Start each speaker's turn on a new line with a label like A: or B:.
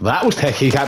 A: That was techie.